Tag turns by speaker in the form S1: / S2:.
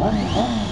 S1: Oh, oh.